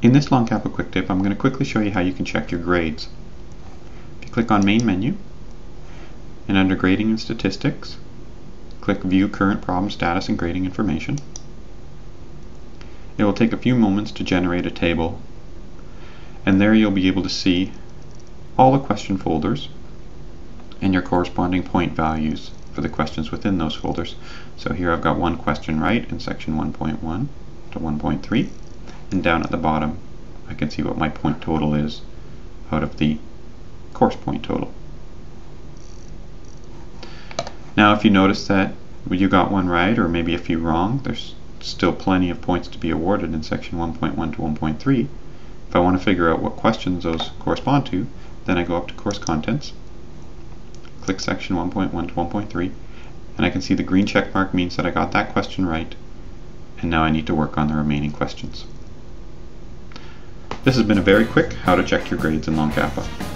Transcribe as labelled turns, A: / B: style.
A: In this LON-CAPA quick tip, I'm going to quickly show you how you can check your grades. If you click on Main Menu, and under Grading and Statistics, click View Current Problem Status and Grading Information. It will take a few moments to generate a table, and there you'll be able to see all the question folders and your corresponding point values for the questions within those folders. So here I've got one question right in section 1.1 to 1.3 and down at the bottom I can see what my point total is out of the course point total. Now if you notice that you got one right or maybe a few wrong, there's still plenty of points to be awarded in section 1.1 to 1.3. If I want to figure out what questions those correspond to, then I go up to course contents, click section 1.1 to 1.3, and I can see the green check mark means that I got that question right, and now I need to work on the remaining questions. This has been a very quick how to check your grades in LON-CAPA.